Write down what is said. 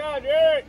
안 녕.